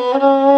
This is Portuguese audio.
Música